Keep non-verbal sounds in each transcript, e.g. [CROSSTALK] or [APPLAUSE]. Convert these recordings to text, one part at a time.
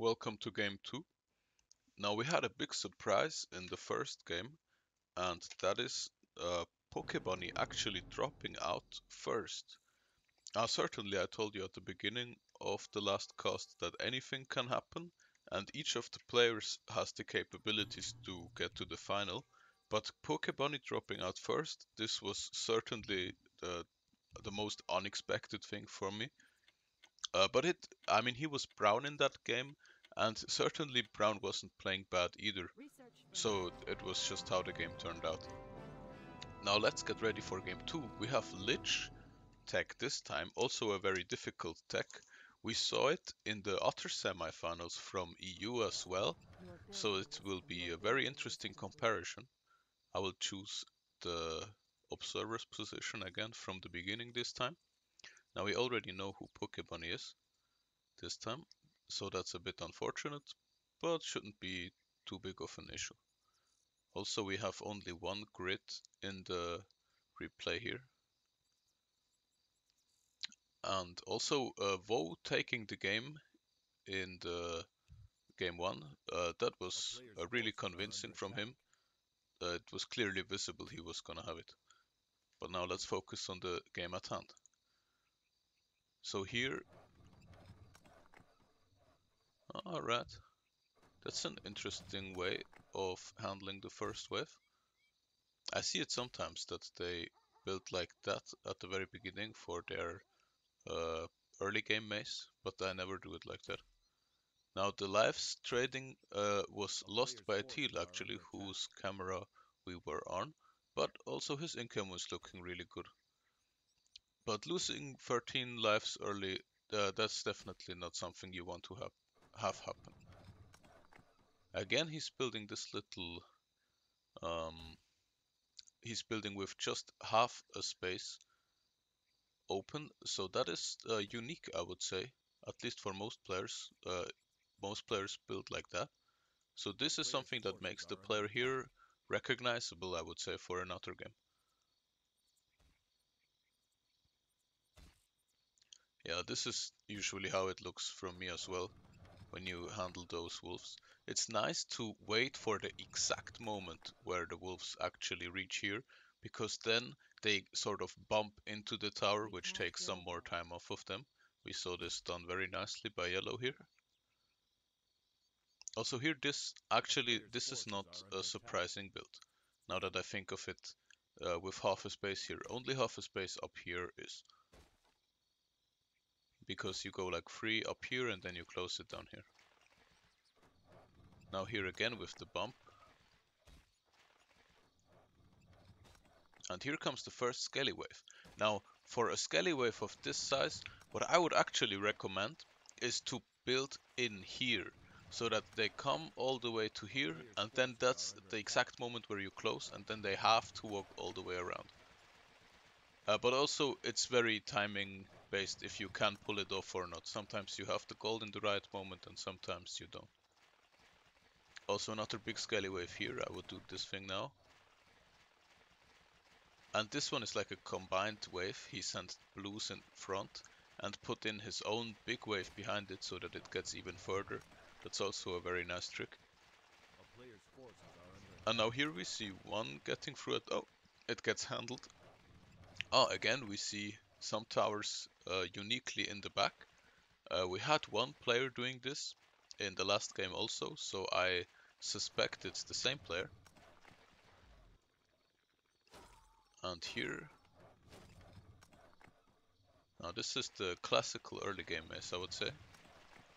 welcome to game 2. Now we had a big surprise in the first game and that is uh, Pokebunny actually dropping out first. Uh, certainly I told you at the beginning of the last cast that anything can happen and each of the players has the capabilities to get to the final. But Pokebunny dropping out first, this was certainly the, the most unexpected thing for me. Uh, but it, I mean, he was brown in that game, and certainly Brown wasn't playing bad either. So it was just how the game turned out. Now let's get ready for game 2. We have Lich tech this time, also a very difficult tech. We saw it in the other semifinals from EU as well, so it will be a very interesting comparison. I will choose the observer's position again from the beginning this time. Now we already know who Pokemon is this time, so that's a bit unfortunate, but shouldn't be too big of an issue. Also we have only one grid in the replay here. And also uh, Vo taking the game in the game one, uh, that was uh, really convincing from him. Uh, it was clearly visible he was gonna have it. But now let's focus on the game at hand. So here Alright. That's an interesting way of handling the first wave. I see it sometimes that they build like that at the very beginning for their uh, early game maze, but I never do it like that. Now the lives trading uh, was lost by Teal actually, whose camera we were on, but also his income was looking really good. But losing 13 lives early, uh, that's definitely not something you want to have have happen. Again, he's building this little, um, he's building with just half a space open, so that is uh, unique, I would say, at least for most players. Uh, most players build like that. So this is something that makes the player here recognizable, I would say, for another game. Yeah, this is usually how it looks from me as well when you handle those wolves. It's nice to wait for the exact moment where the wolves actually reach here, because then they sort of bump into the tower, which takes some more time off of them. We saw this done very nicely by yellow here. Also here, this actually, this is not a surprising build. Now that I think of it, uh, with half a space here, only half a space up here is because you go like free up here and then you close it down here. Now here again with the bump. And here comes the first skelly wave. Now for a skelly wave of this size, what I would actually recommend is to build in here so that they come all the way to here and then that's the exact moment where you close and then they have to walk all the way around. Uh, but also it's very timing based if you can pull it off or not. Sometimes you have the gold in the right moment and sometimes you don't. Also another big skelly wave here, I would do this thing now. And this one is like a combined wave, he sent blues in front and put in his own big wave behind it so that it gets even further. That's also a very nice trick. And now here we see one getting through it. Oh, it gets handled. Oh, again we see some towers uh, uniquely in the back. Uh, we had one player doing this in the last game also, so I suspect it's the same player. And here... Now this is the classical early game maze, I would say.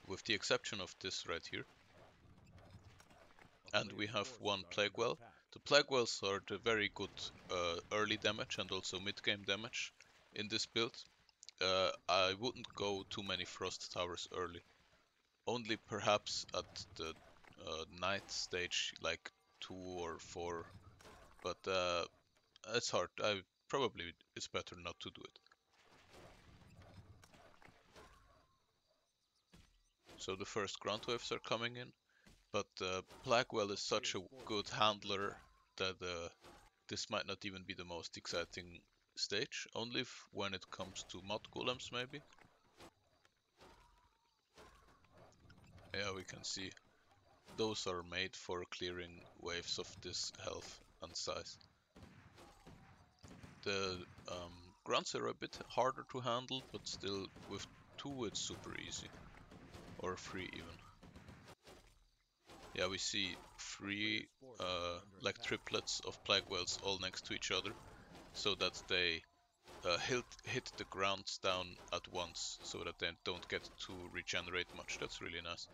With the exception of this right here. And we have one Plague Well. The Plague Wells are the very good uh, early damage and also mid-game damage in this build. Uh, I wouldn't go too many Frost Towers early. Only perhaps at the uh, night stage, like 2 or 4. But uh, it's hard. I Probably it's better not to do it. So the first ground waves are coming in. But uh, Plague Well is such a good handler that uh, this might not even be the most exciting stage, only when it comes to mod golems maybe. Yeah, we can see those are made for clearing waves of this health and size. The um, grunts are a bit harder to handle, but still with two it's super easy. Or three even. Yeah, we see three uh, like triplets of plague wells all next to each other, so that they uh, hit, hit the grounds down at once, so that they don't get to regenerate much. That's really nice.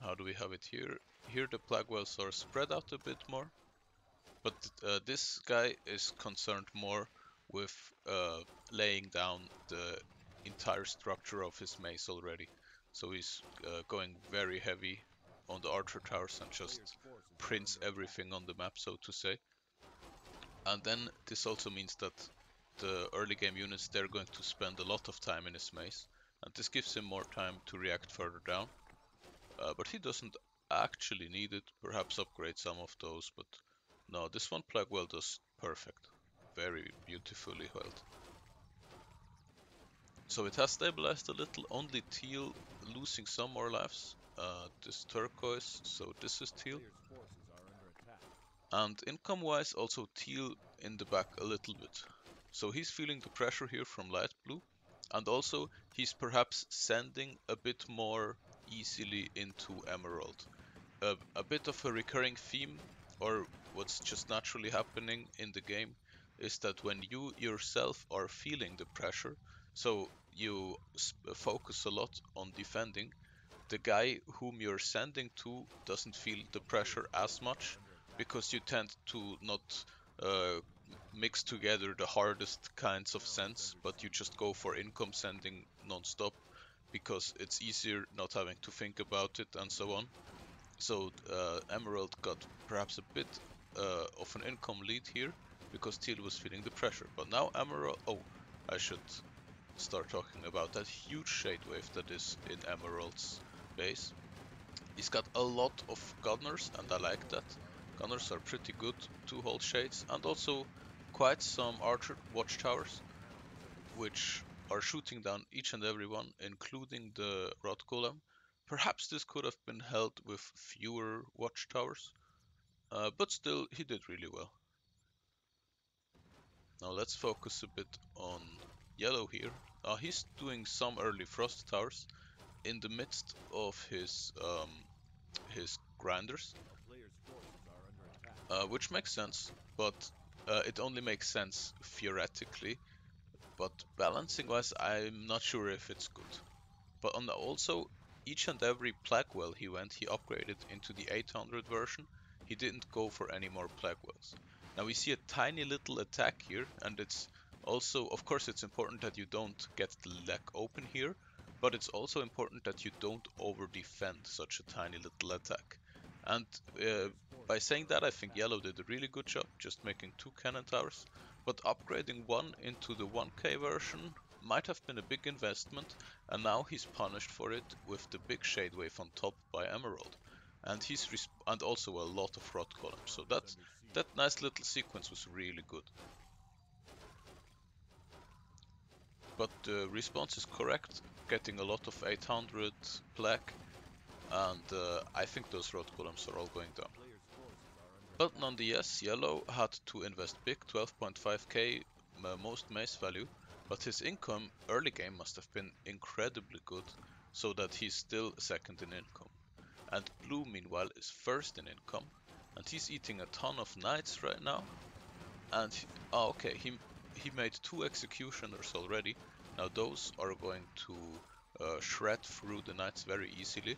How do we have it here? Here the plague wells are spread out a bit more, but uh, this guy is concerned more with uh, laying down the entire structure of his maze already. So he's uh, going very heavy on the archer towers and just prints everything on the map, so to say. And then this also means that the early game units, they're going to spend a lot of time in his maze. And this gives him more time to react further down. Uh, but he doesn't actually need it, perhaps upgrade some of those, but no, this one Plague Well does perfect. Very beautifully held. So it has stabilized a little, only teal losing some more lives. Uh, this turquoise, so this is teal. And income wise also teal in the back a little bit. So he's feeling the pressure here from light blue. And also he's perhaps sending a bit more easily into emerald. Uh, a bit of a recurring theme or what's just naturally happening in the game is that when you yourself are feeling the pressure, so you focus a lot on defending, the guy whom you're sending to doesn't feel the pressure as much because you tend to not uh, mix together the hardest kinds of sends, but you just go for income sending non-stop because it's easier not having to think about it and so on. So uh, Emerald got perhaps a bit uh, of an income lead here because Teal was feeling the pressure. But now Emerald, oh, I should start talking about that huge shade wave that is in Emerald's base. He's got a lot of gunners and I like that. Gunners are pretty good to hold shades and also quite some archer watchtowers which are shooting down each and every one including the rot golem. Perhaps this could have been held with fewer watchtowers uh, but still he did really well. Now let's focus a bit on yellow here. Uh, he's doing some early frost towers in the midst of his um, his grinders, uh, which makes sense, but uh, it only makes sense theoretically. But balancing wise, I'm not sure if it's good. But on the, also, each and every well he went, he upgraded into the 800 version. He didn't go for any more wells. Now we see a tiny little attack here, and it's also, of course, it's important that you don't get the leg open here, but it's also important that you don't over defend such a tiny little attack. And uh, by saying that, I think Yellow did a really good job just making two cannon towers, but upgrading one into the 1k version might have been a big investment, and now he's punished for it with the big shade wave on top by Emerald. And he's and also a lot of rot golems, so that that nice little sequence was really good. But the response is correct, getting a lot of 800 plaque, and uh, I think those rot golems are all going down. But nonetheless, Yellow had to invest big, 12.5k uh, most maze value, but his income early game must have been incredibly good, so that he's still second in income. And Blue meanwhile is first in income, and he's eating a ton of knights right now. And, he, oh okay, he, he made two executioners already, now those are going to uh, shred through the knights very easily.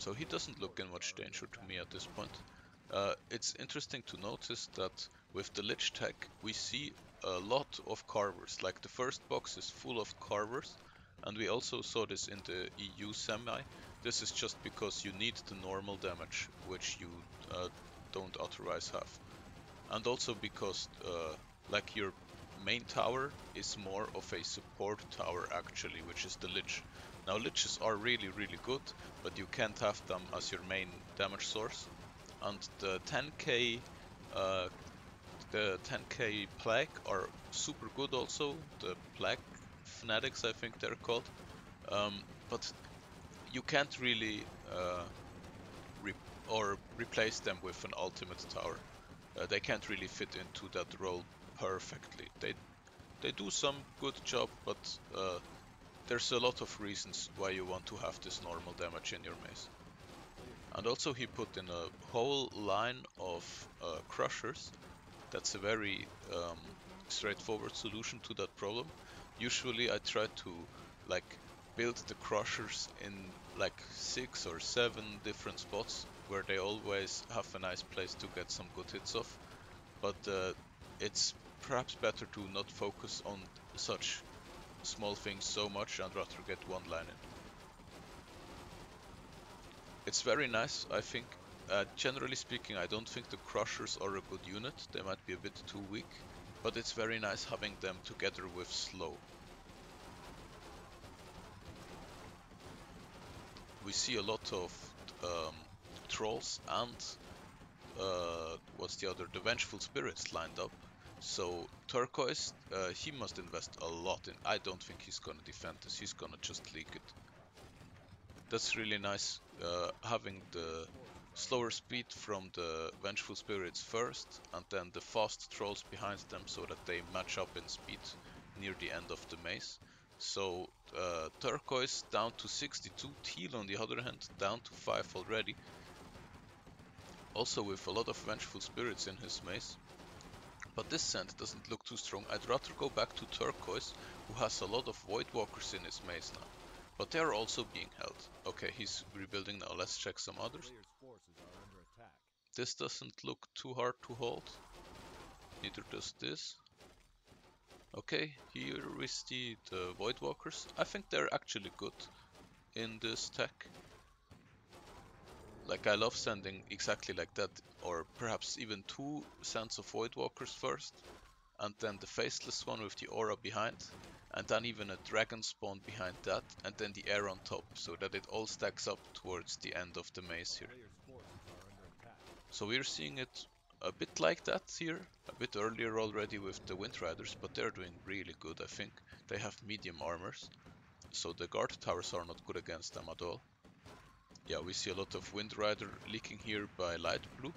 So he doesn't look in much danger to me at this point. Uh, it's interesting to notice that with the Lich tech we see a lot of carvers, like the first box is full of carvers and we also saw this in the EU semi. This is just because you need the normal damage, which you uh, don't otherwise have. And also because uh, like your main tower is more of a support tower actually, which is the Lich. Now Liches are really really good, but you can't have them as your main damage source. And the 10k uh, the 10k plague are super good also, the plague fanatics I think they're called. Um, but you can't really uh, re or replace them with an ultimate tower. Uh, they can't really fit into that role perfectly. They they do some good job, but uh, there's a lot of reasons why you want to have this normal damage in your maze. And also he put in a whole line of uh, crushers. That's a very um, straightforward solution to that problem. Usually I try to like build the crushers in like six or seven different spots where they always have a nice place to get some good hits off. But uh, it's perhaps better to not focus on such small things so much and rather get one line in. It's very nice, I think. Uh, generally speaking, I don't think the Crushers are a good unit. They might be a bit too weak, but it's very nice having them together with Slow. We see a lot of um, Trolls and uh, what's the other? The Vengeful Spirits lined up. So Turquoise, uh, he must invest a lot in. I don't think he's gonna defend this. He's gonna just leak it. That's really nice, uh, having the slower speed from the Vengeful Spirits first, and then the fast Trolls behind them so that they match up in speed near the end of the maze. So uh, Turquoise down to 62, Teal on the other hand down to 5 already. Also with a lot of Vengeful Spirits in his maze. But this scent doesn't look too strong. I'd rather go back to Turquoise, who has a lot of Void Walkers in his maze now. But they're also being held. Okay, he's rebuilding now. Let's check some others. This doesn't look too hard to hold. Neither does this. Okay, here we see the Void Walkers. I think they're actually good in this tech. Like I love sending exactly like that, or perhaps even two sends of Void Walkers first, and then the Faceless one with the aura behind, and then even a dragon spawn behind that, and then the air on top, so that it all stacks up towards the end of the maze here. So we're seeing it a bit like that here, a bit earlier already with the Wind Riders, but they're doing really good I think. They have medium armors, so the guard towers are not good against them at all. Yeah, we see a lot of Wind Rider leaking here by Light Blue.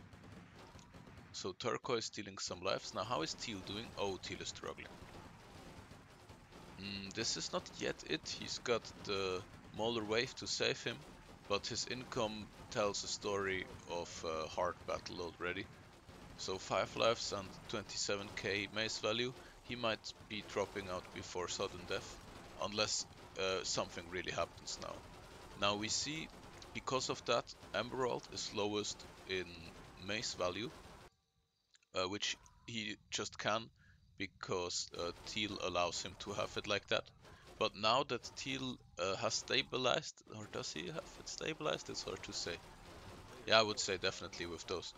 So Turquoise stealing some lives. Now how is Teal doing? Oh, Teal is struggling. Mm, this is not yet it. He's got the Mauler Wave to save him, but his income tells a story of a hard battle already. So 5 lives and 27k maze value. He might be dropping out before sudden death, unless uh, something really happens now. Now we see, because of that, Emerald is lowest in maze value, uh, which he just can because uh, Teal allows him to have it like that. But now that Teal uh, has stabilized, or does he have it stabilized? It's hard to say. Yeah, I would say definitely with those.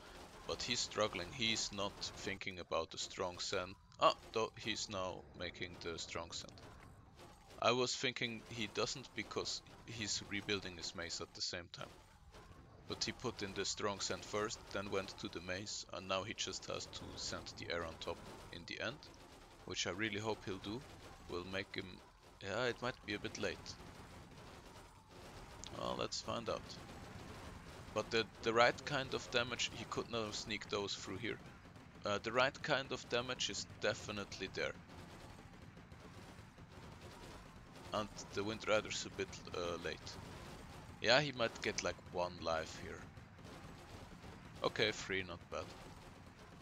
But he's struggling. He's not thinking about the strong send. Ah, though he's now making the strong send. I was thinking he doesn't because he's rebuilding his maze at the same time. But he put in the strong send first, then went to the maze, and now he just has to send the air on top in the end. Which I really hope he'll do. Will make him... Yeah, it might be a bit late. Well, let's find out. But the, the right kind of damage, he could not have sneaked those through here. Uh, the right kind of damage is definitely there. And the Wind Rider's a bit uh, late. Yeah, he might get like one life here. Okay, three, not bad.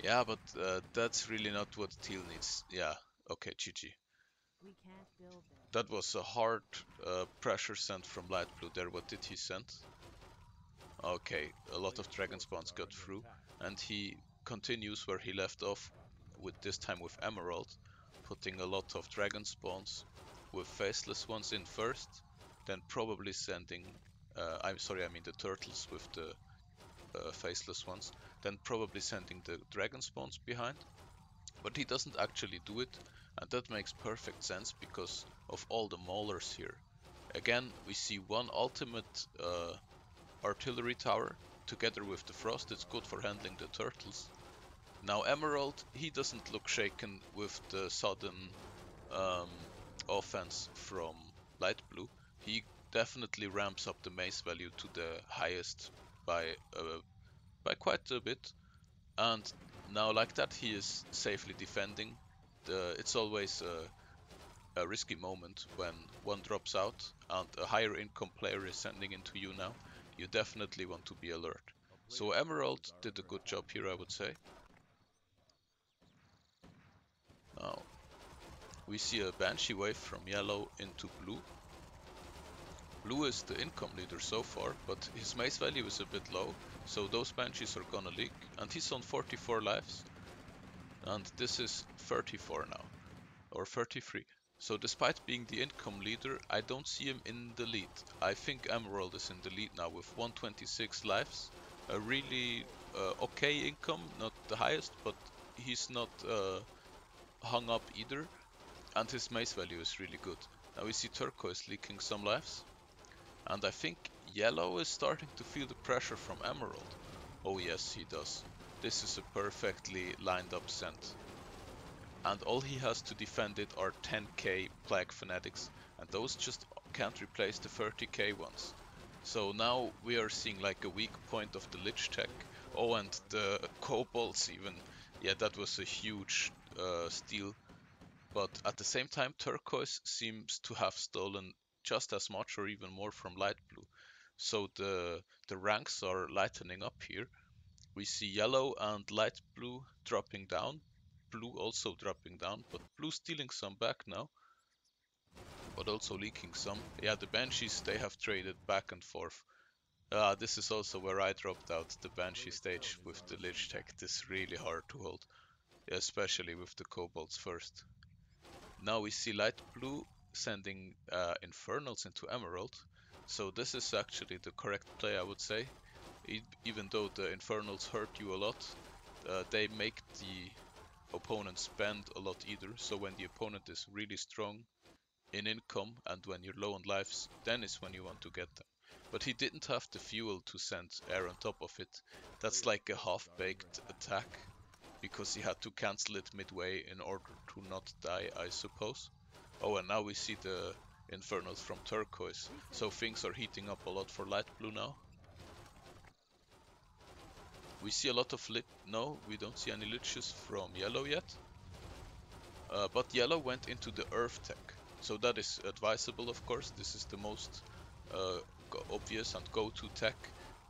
Yeah, but uh, that's really not what Teal needs. Yeah, okay, GG. That was a hard uh, pressure sent from Light Blue there. What did he send? Okay, a lot of Dragon Spawns got through. And he continues where he left off, with this time with Emerald, putting a lot of Dragon Spawns with Faceless ones in first, then probably sending uh, I'm sorry, I mean the turtles with the uh, faceless ones, then probably sending the dragon spawns behind. But he doesn't actually do it, and that makes perfect sense because of all the maulers here. Again, we see one ultimate uh, artillery tower together with the frost, it's good for handling the turtles. Now Emerald, he doesn't look shaken with the sudden um, offense from Light Blue, he definitely ramps up the maze value to the highest by uh, by quite a bit. And now like that he is safely defending. The, it's always a, a risky moment when one drops out and a higher income player is sending into you now. You definitely want to be alert. So Emerald did a good job here I would say. Now we see a Banshee wave from yellow into blue. Blue is the income leader so far, but his maze value is a bit low, so those Banshees are gonna leak. And he's on 44 lives, and this is 34 now, or 33. So despite being the income leader, I don't see him in the lead. I think Emerald is in the lead now with 126 lives. A really uh, okay income, not the highest, but he's not uh, hung up either. And his maze value is really good. Now we see Turquoise leaking some lives. And I think Yellow is starting to feel the pressure from Emerald. Oh yes, he does. This is a perfectly lined up scent. And all he has to defend it are 10k Plague Fanatics, and those just can't replace the 30k ones. So now we are seeing like a weak point of the Lich tech. Oh, and the Kobolds even. Yeah, that was a huge uh, steal. But at the same time, Turquoise seems to have stolen just as much or even more from light blue. So the, the ranks are lightening up here. We see yellow and light blue dropping down, blue also dropping down, but blue stealing some back now. But also leaking some. Yeah, the Banshees, they have traded back and forth. Uh, this is also where I dropped out the Banshee stage with the Lich tech. This is really hard to hold, especially with the Kobolds first. Now we see light blue sending uh, Infernals into Emerald. So this is actually the correct play, I would say. E even though the Infernals hurt you a lot, uh, they make the opponent spend a lot either. So when the opponent is really strong in income and when you're low on lives, then is when you want to get them. But he didn't have the fuel to send air on top of it. That's like a half-baked attack because he had to cancel it midway in order to not die, I suppose. Oh, and now we see the Infernals from Turquoise. So things are heating up a lot for Light Blue now. We see a lot of lit. No, we don't see any liches from Yellow yet. Uh, but Yellow went into the Earth tech. So that is advisable, of course. This is the most uh, obvious and go-to tech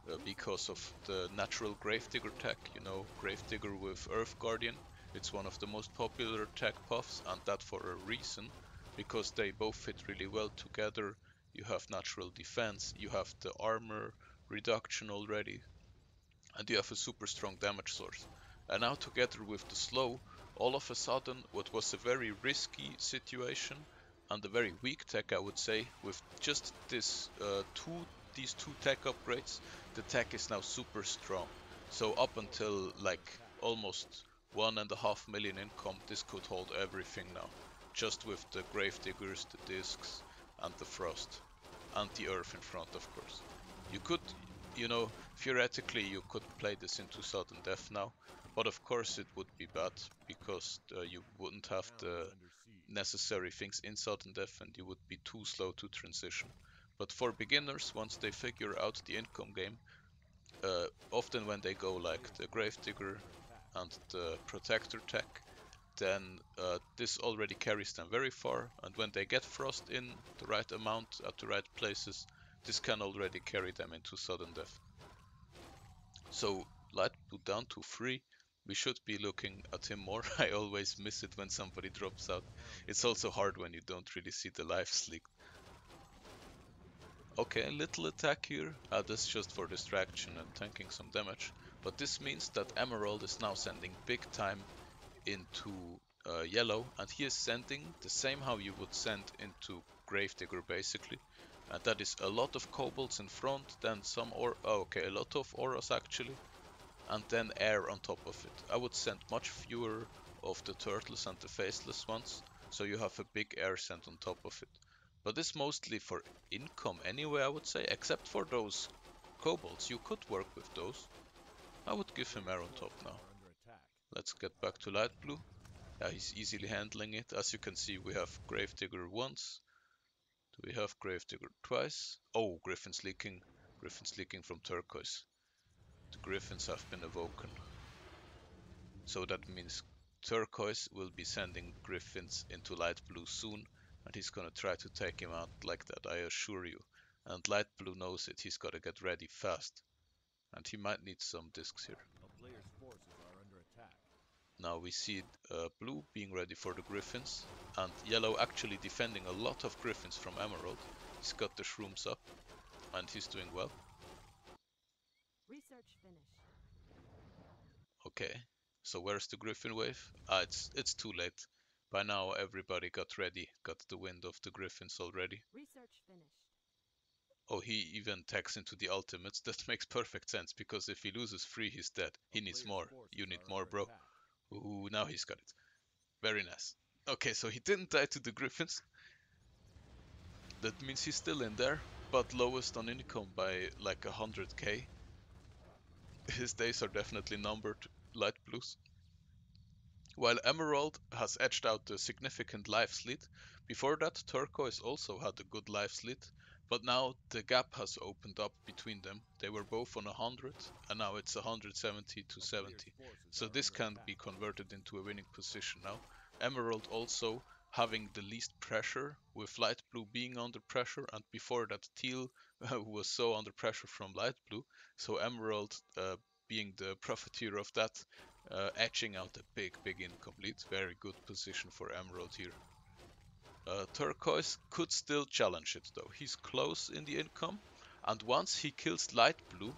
uh, because of the natural Gravedigger tech. You know, Gravedigger with Earth Guardian. It's one of the most popular tech puffs and that for a reason because they both fit really well together. You have natural defense, you have the armor reduction already, and you have a super strong damage source. And now together with the slow, all of a sudden what was a very risky situation and a very weak tech I would say, with just this uh, two these two tech upgrades, the tech is now super strong. So up until like almost one and a half million income, this could hold everything now just with the gravediggers, the discs, and the frost, and the earth in front, of course. You could, you know, theoretically you could play this into sudden death now, but of course it would be bad because uh, you wouldn't have the necessary things in sudden death and you would be too slow to transition. But for beginners, once they figure out the income game, uh, often when they go like the Gravedigger and the Protector tech, then uh, this already carries them very far and when they get frost in the right amount at the right places this can already carry them into sudden death. So light put down to 3 we should be looking at him more. [LAUGHS] I always miss it when somebody drops out. It's also hard when you don't really see the life leak. Okay, little attack here. Uh, that's just for distraction and tanking some damage. But this means that Emerald is now sending big time into uh, yellow and he is sending the same how you would send into Gravedigger basically and that is a lot of kobolds in front then some or oh, okay a lot of auras actually and then air on top of it. I would send much fewer of the turtles and the faceless ones so you have a big air send on top of it. But this mostly for income anyway I would say except for those kobolds you could work with those. I would give him air on top now. Let's get back to light blue. Yeah, he's easily handling it. As you can see, we have Gravedigger once to we have Gravedigger twice. Oh, Griffin's leaking. Griffin's leaking from Turquoise. The Griffins have been awoken. So that means Turquoise will be sending Griffins into Light Blue soon, and he's gonna try to take him out like that, I assure you. And Light Blue knows it, he's gotta get ready fast. And he might need some discs here. Now we see uh, blue being ready for the griffins and yellow actually defending a lot of griffins from emerald. He's got the shrooms up and he's doing well. Research finished. Okay, so where's the griffin wave? Ah, it's it's too late. By now everybody got ready, got the wind of the griffins already. Research finished. Oh, he even tags into the ultimates. That [LAUGHS] makes perfect sense because if he loses three, he's dead. He needs more. You need more, bro. Ooh, now he's got it. Very nice. Okay, so he didn't die to the griffins. That means he's still in there, but lowest on income by like 100k. [LAUGHS] His days are definitely numbered, light blues. While Emerald has edged out a significant life lead, before that Turquoise also had a good life lead, but now the gap has opened up between them. They were both on 100 and now it's 170 to 70. So this can be converted into a winning position now. Emerald also having the least pressure with light blue being under pressure and before that teal [LAUGHS] was so under pressure from light blue. So Emerald uh, being the profiteer of that uh, etching out a big big incomplete. Very good position for Emerald here. Uh, Turquoise could still challenge it though. He's close in the income and once he kills light blue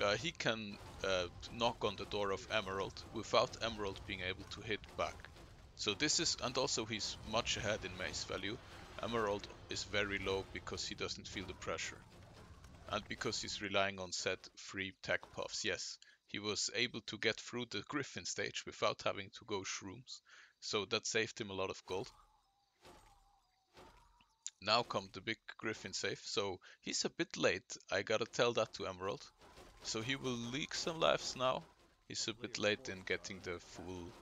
uh, he can uh, knock on the door of Emerald without Emerald being able to hit back. So this is, and also he's much ahead in maze value. Emerald is very low because he doesn't feel the pressure. And because he's relying on set free tech puffs. Yes, he was able to get through the [LAUGHS] Griffin stage without having to go shrooms. So that saved him a lot of gold. Now come the big Griffin save, so he's a bit late, I gotta tell that to Emerald. So he will leak some lives now. He's a bit late in getting the full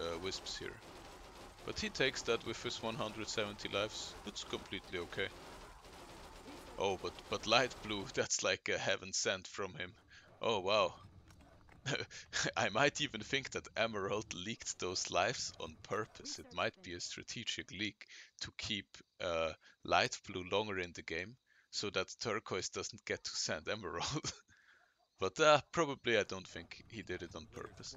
uh, wisps here. But he takes that with his 170 lives. It's completely okay. Oh, but, but light blue, [LAUGHS] that's like a heaven sent from him. Oh, wow. [LAUGHS] I might even think that Emerald leaked those lives on purpose. It might be a strategic leak to keep uh, light blue longer in the game so that turquoise doesn't get to send Emerald. [LAUGHS] But uh, probably I don't think he did it on purpose.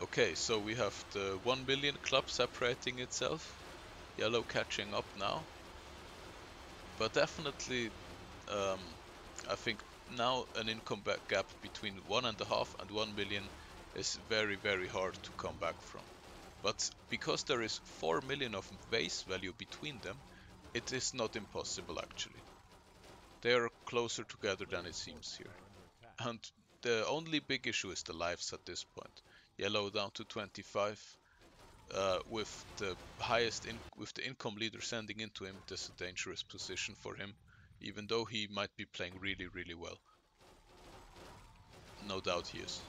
Okay, so we have the 1 billion club separating itself. Yellow catching up now. But definitely, um, I think now an income gap between 1.5 and 1 billion is very very hard to come back from. But because there is 4 million of base value between them, it is not impossible actually. They are closer together than it seems here. And the only big issue is the lives at this point. Yellow down to 25. Uh, with the highest with the income leader sending into him, this is a dangerous position for him, even though he might be playing really, really well. No doubt he is.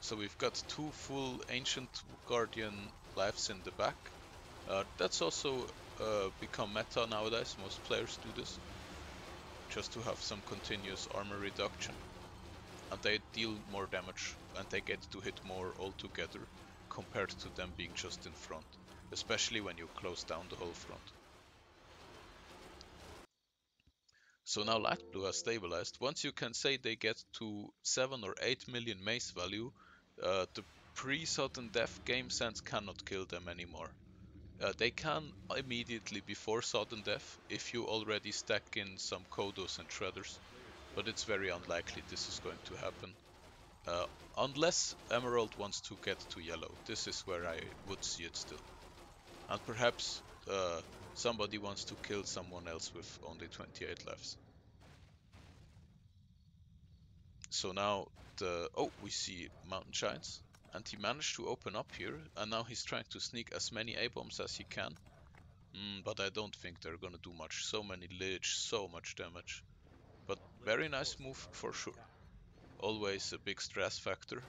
So we've got two full Ancient Guardian lives in the back. Uh, that's also uh, become meta nowadays, most players do this. Just to have some continuous armor reduction. And they deal more damage and they get to hit more altogether compared to them being just in front. Especially when you close down the whole front. So now light blue has stabilized. Once you can say they get to 7 or 8 million maze value, uh, the pre-sudden death game sense cannot kill them anymore. Uh, they can immediately before sudden death if you already stack in some Kodos and Shredders, but it's very unlikely this is going to happen. Uh, unless Emerald wants to get to yellow, this is where I would see it still. And perhaps uh, somebody wants to kill someone else with only 28 lives. So now the... oh, we see Mountain Giants and he managed to open up here and now he's trying to sneak as many A-bombs as he can. Mm, but I don't think they're gonna do much. So many lich, so much damage. But very nice move for sure. Always a big stress factor.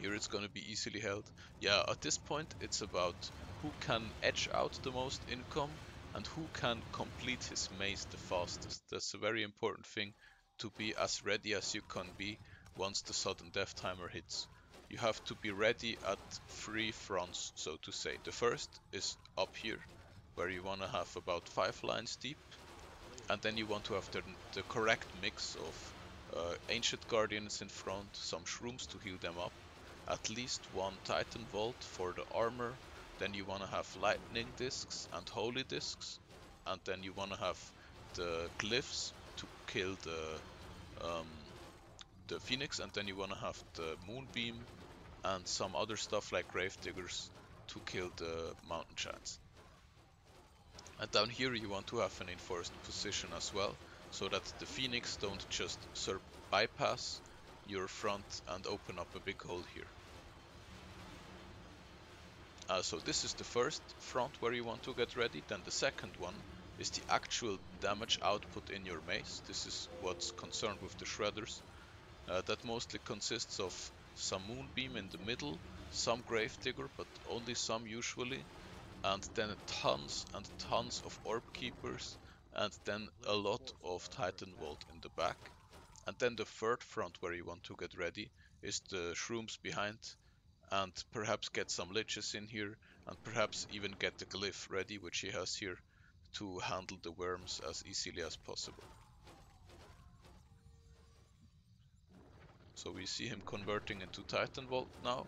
Here it's gonna be easily held. Yeah, at this point it's about who can edge out the most income and who can complete his maze the fastest. That's a very important thing to be as ready as you can be once the sudden death timer hits. You have to be ready at three fronts, so to say. The first is up here, where you want to have about five lines deep, and then you want to have the, the correct mix of uh, Ancient Guardians in front, some Shrooms to heal them up, at least one Titan Vault for the armor, then you want to have Lightning Discs and Holy Discs, and then you want to have the Glyphs to kill the um, the Phoenix, and then you want to have the Moonbeam and some other stuff like Gravediggers to kill the Mountain Giants. And down here you want to have an enforced position as well, so that the Phoenix don't just bypass your front and open up a big hole here. Uh, so this is the first front where you want to get ready, then the second one is the actual damage output in your maze. This is what's concerned with the shredders. Uh, that mostly consists of some moonbeam in the middle, some gravedigger, but only some usually, and then tons and tons of orb keepers, and then a lot of titan vault in the back. And then the third front where you want to get ready is the shrooms behind, and perhaps get some liches in here, and perhaps even get the glyph ready, which he has here, to handle the worms as easily as possible. So we see him converting into Titan Vault now.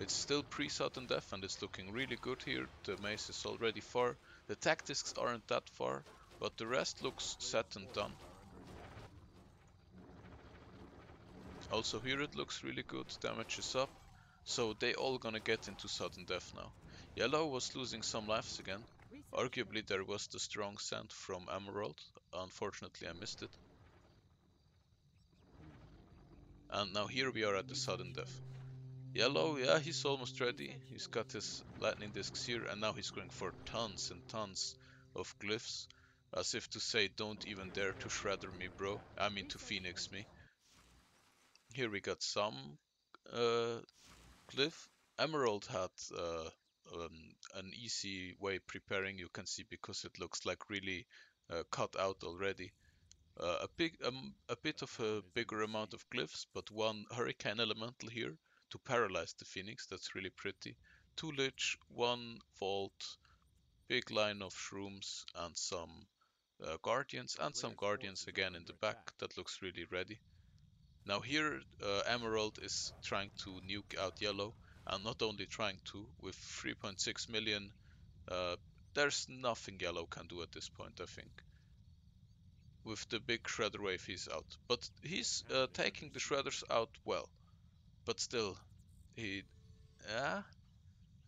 It's still pre-sudden death and it's looking really good here. The maze is already far. The tactics aren't that far, but the rest looks set and done. Also here it looks really good, damage is up. So they all gonna get into sudden death now. Yellow was losing some lives again. Arguably there was the strong scent from Emerald. Unfortunately I missed it. And now here we are at the sudden death. Yellow, yeah, he's almost ready. He's got his lightning discs here and now he's going for tons and tons of glyphs. As if to say, don't even dare to shredder me, bro. I mean to phoenix me. Here we got some uh, glyph. Emerald had uh, um, an easy way preparing, you can see, because it looks like really uh, cut out already. Uh, a big, um, a bit of a bigger amount of glyphs, but one hurricane elemental here to paralyze the phoenix. That's really pretty. Two lich, one vault, big line of shrooms, and some uh, guardians, and some guardians again in the back. That looks really ready. Now here, uh, Emerald is trying to nuke out yellow, and not only trying to, with 3.6 million, uh, there's nothing yellow can do at this point, I think with the big shredder wave he's out. But he's uh, taking the shredders out well. But still, he... Yeah?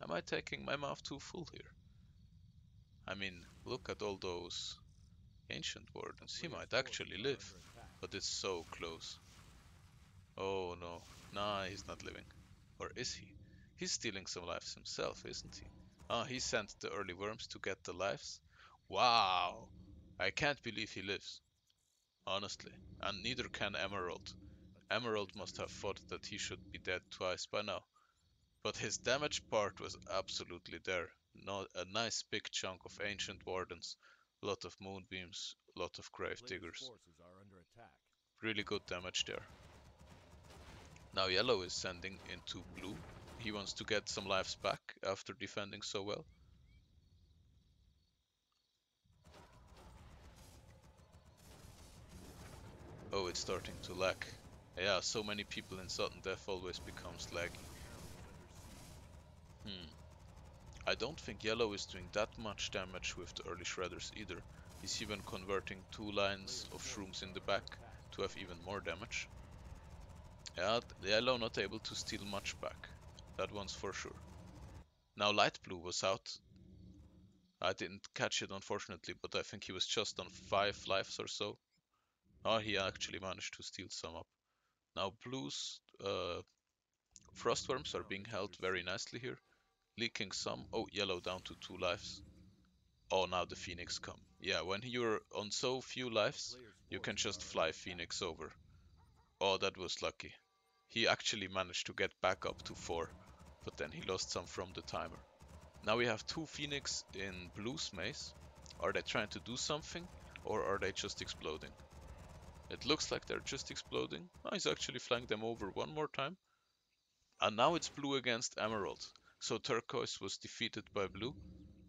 Am I taking my mouth too full here? I mean, look at all those ancient wardens. He might actually live, but it's so close. Oh no. Nah, he's not living. Or is he? He's stealing some lives himself, isn't he? Ah, he sent the early worms to get the lives. Wow! I can't believe he lives. Honestly. And neither can Emerald. Emerald must have thought that he should be dead twice by now. But his damage part was absolutely there. Not a nice big chunk of ancient wardens, a lot of moonbeams, a lot of grave diggers. Really good damage there. Now yellow is sending into blue. He wants to get some lives back after defending so well. Oh, it's starting to lag. Yeah, so many people in sudden death always becomes laggy. Hmm. I don't think yellow is doing that much damage with the early shredders either. He's even converting two lines of shrooms in the back to have even more damage. Yeah, yellow not able to steal much back. That one's for sure. Now light blue was out. I didn't catch it unfortunately, but I think he was just on 5 lives or so. Oh, he actually managed to steal some up. Now blues, uh, frostworms are being held very nicely here. Leaking some. Oh, yellow down to two lives. Oh, now the phoenix come. Yeah, when you're on so few lives, you can just fly phoenix over. Oh, that was lucky. He actually managed to get back up to 4, but then he lost some from the timer. Now we have two Phoenix in Blue's maze. Are they trying to do something, or are they just exploding? It looks like they're just exploding. Oh, he's actually flying them over one more time. And now it's Blue against Emerald. So Turquoise was defeated by Blue.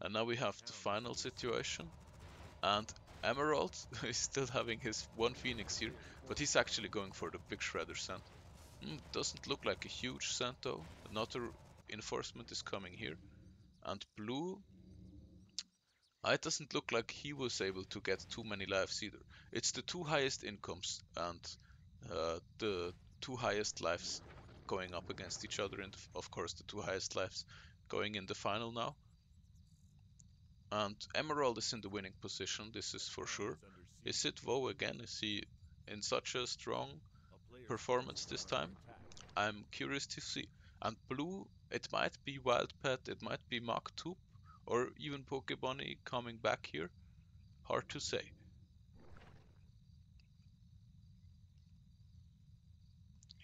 And now we have the final situation. And Emerald [LAUGHS] is still having his one Phoenix here, but he's actually going for the big Shredder Sand. Mm, doesn't look like a huge send though. Another enforcement is coming here. And Blue, it doesn't look like he was able to get too many lives either. It's the two highest incomes and uh, the two highest lives going up against each other and of course the two highest lives going in the final now. And Emerald is in the winning position, this is for sure. Is it Voe again? Is he in such a strong performance this time? I'm curious to see. And Blue, it might be Wild Pet, it might be Tube, or even Pokebunny coming back here. Hard to say.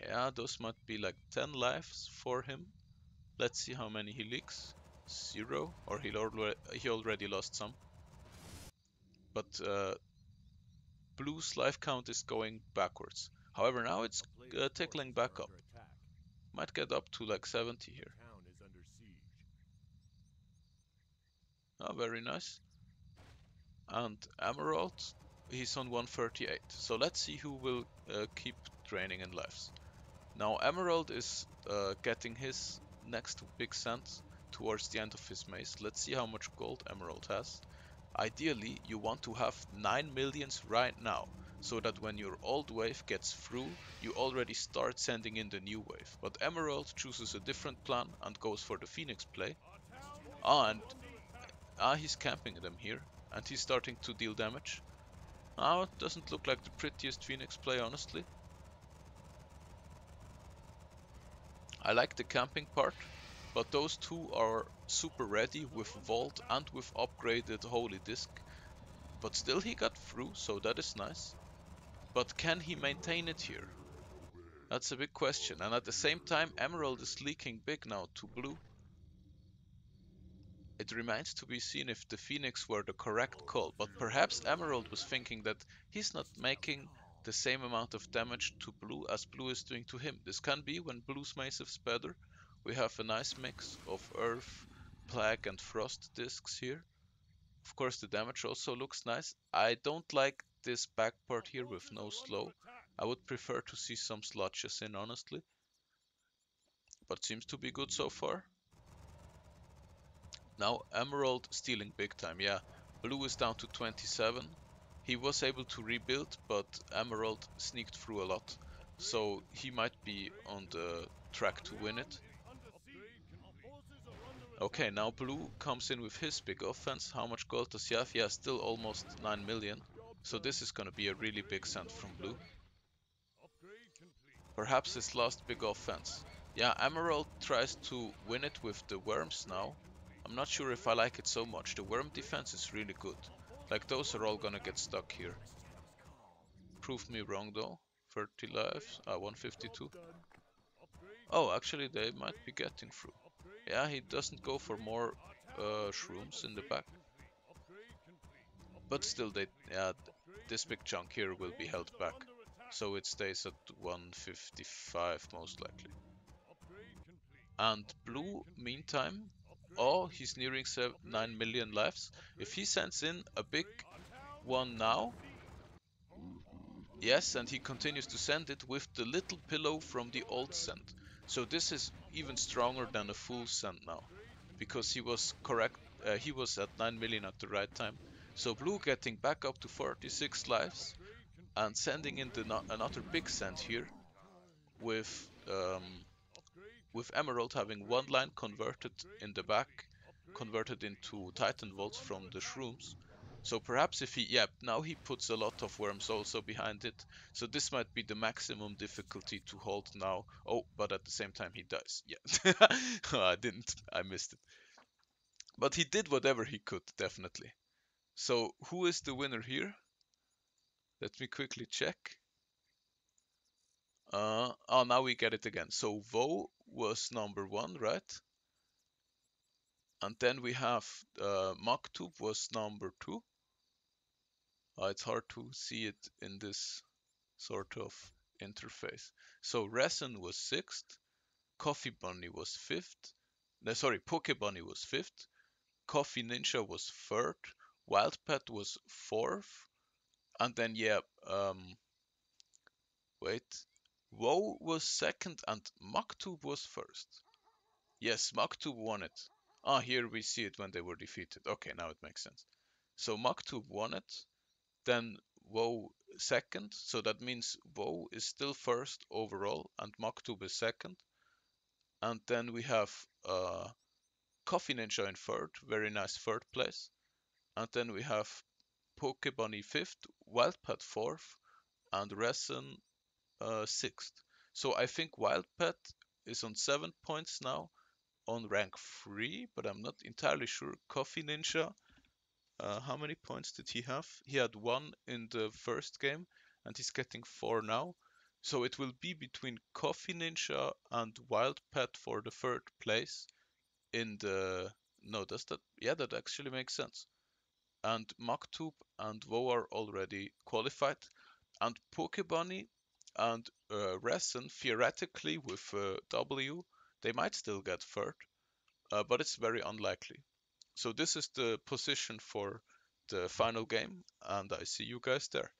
Yeah, those might be like 10 lives for him. Let's see how many he leaks zero, or he he already lost some. But uh, Blue's life count is going backwards. However, now it's uh, tickling back up. Might get up to like 70 here. Oh, very nice. And Emerald, he's on 138. So let's see who will uh, keep draining in lives. Now Emerald is uh, getting his next big send towards the end of his maze. Let's see how much gold Emerald has. Ideally, you want to have 9 millions right now, so that when your old wave gets through, you already start sending in the new wave. But Emerald chooses a different plan and goes for the Phoenix play. Ah, and ah, he's camping them here, and he's starting to deal damage. Ah, it doesn't look like the prettiest Phoenix play, honestly. I like the camping part, but those two are super ready with Vault and with upgraded Holy Disc. But still he got through, so that is nice. But can he maintain it here? That's a big question. And at the same time, Emerald is leaking big now to blue. It remains to be seen if the Phoenix were the correct call, but perhaps Emerald was thinking that he's not making the same amount of damage to blue as blue is doing to him. This can be when blue's maze is better, we have a nice mix of earth, plague and frost discs here. Of course the damage also looks nice. I don't like this back part here with no slow. I would prefer to see some sludges in honestly. But seems to be good so far. Now Emerald stealing big time, yeah. Blue is down to 27. He was able to rebuild, but Emerald sneaked through a lot. So he might be on the track to win it. Okay, now Blue comes in with his big offense. How much gold does he have? Yeah, still almost 9 million. So this is gonna be a really big send from Blue. Perhaps his last big offense. Yeah, Emerald tries to win it with the worms now. I'm not sure if I like it so much. The worm defense is really good. Like those are all gonna get stuck here. Proved me wrong though. 30 lives, uh, 152. Oh, actually they might be getting through. Yeah, he doesn't go for more uh, shrooms in the back. But still, they this big chunk here will be held back. So it stays at 155 most likely. And blue, meantime, oh, he's nearing 9 million lives. If he sends in a big one now, yes, and he continues to send it with the little pillow from the old send. So this is even stronger than a full send now, because he was correct. Uh, he was at 9 million at the right time. So blue getting back up to 46 lives and sending in no another big send here with um, with Emerald having one line converted in the back, converted into Titan Volts from the shrooms. So perhaps if he, yeah, now he puts a lot of worms also behind it. So this might be the maximum difficulty to hold now. Oh, but at the same time he dies. Yeah, [LAUGHS] I didn't, I missed it. But he did whatever he could, definitely. So who is the winner here? Let me quickly check. Uh, oh, now we get it again. So Vo was number one, right? And then we have uh, Maktub was number two. Uh, it's hard to see it in this sort of interface. So Resin was sixth, Coffee Bunny was fifth, no, sorry, Poke Bunny was fifth, Coffee Ninja was third, Wild Pet was fourth, and then yeah, um, wait, Woe was second and Maktub was first. Yes, Maktub won it. Ah, here we see it when they were defeated. Okay, now it makes sense. So Maktub won it, then Woe second, so that means Woe is still first overall and Maktub is second. And then we have uh, Coffee Ninja in third, very nice third place. And then we have Pokebunny fifth, Wildpet fourth, and Resin uh, sixth. So I think Wildpet is on seven points now on rank three, but I'm not entirely sure. Coffee Ninja, uh, how many points did he have? He had one in the first game, and he's getting four now. So it will be between Coffee Ninja and Wild Pet for the third place in the no, does that yeah, that actually makes sense. And Maktub and Wo are already qualified. And Pokebunny and uh, Resin theoretically with uh, W, they might still get third, uh, but it's very unlikely. So this is the position for the final game, and I see you guys there.